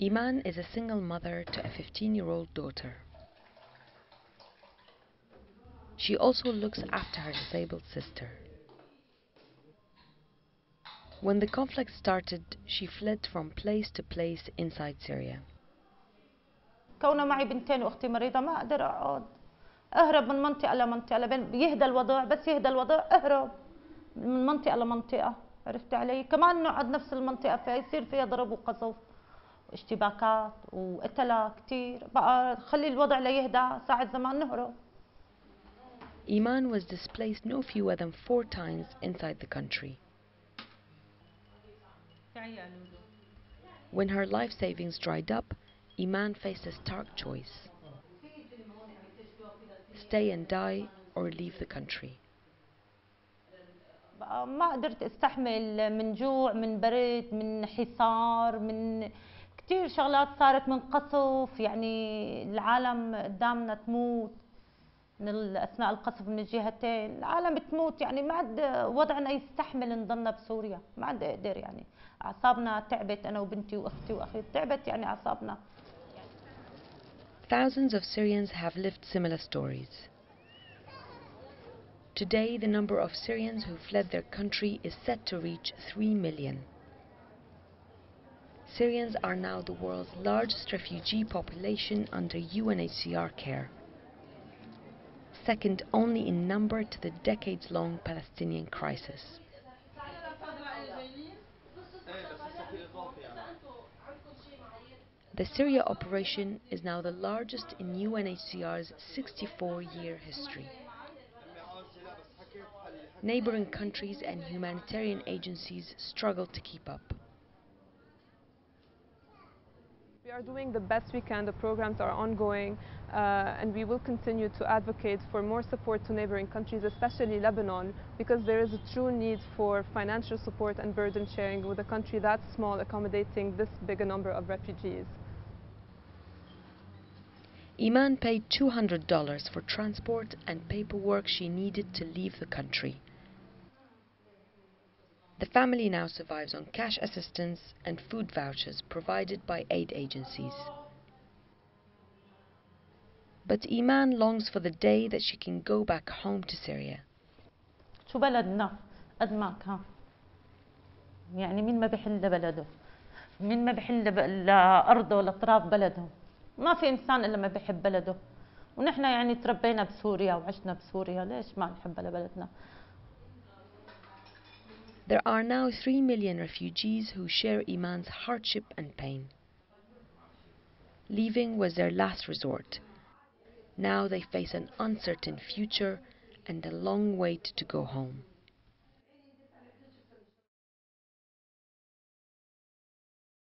Iman is a single mother to a 15 year old daughter. She also looks after her disabled sister. When the conflict started, she fled from place to place inside Syria. كونه معي بنتين واختي مريضه ما اقدر اقعد اهرب من منطقه لمنطقه لبين يهدى الوضع بس يهدى الوضع اهرب من منطقه لمنطقه عرفت علي كمان نقعد نفس المنطقه فيصير فيها ضرب وقذف واشتباكات وقتلة كثير بقى خلي الوضع ليهدى ساعة زمان نهرب Iman was displaced no fewer than four times inside the country. When her life savings dried up, Iman faced a stark choice stay and die or leave the country. ما قدرت استحمل من جوع من برد من حصار من كثير شغلات صارت من قصف يعني العالم قدامنا تموت. من اثناء القصف من الجهتين العالم تموت. يعني ما عاد وضعنا يستحمل نضلنا بسوريا. ما عاد أقدر يعني. أعصابنا تعبت أنا وبنتي وأختي وأخي. تعبت يعني أعصابنا. Thousands of Syrians have lived similar stories. Today, the number of Syrians who fled their country is set to reach 3 million. Syrians are now the world's largest refugee population under UNHCR care, second only in number to the decades long Palestinian crisis. The Syria operation is now the largest in UNHCR's 64 year history. Neighboring countries and humanitarian agencies struggle to keep up. We are doing the best we can. The programs are ongoing, uh, and we will continue to advocate for more support to neighboring countries, especially Lebanon, because there is a true need for financial support and burden sharing with a country that small accommodating this big a number of refugees. Iman paid $200 for transport and paperwork she needed to leave the country. The family now survives on cash assistance and food vouchers provided by aid agencies. But Iman longs for the day that she can go back home to Syria. شو بلدنا قد ما كان يعني مين ما بحل لبلده مين ما بحل لب- لأرضه لتراب بلده ما في إنسان إلا ما بحب بلده ونحن يعني تربينا بسوريا وعشنا بسوريا ليش ما نحب لبلدنا there are now 3 million refugees who share Iman's hardship and pain. Leaving was their last resort. Now they face an uncertain future and a long wait to go home.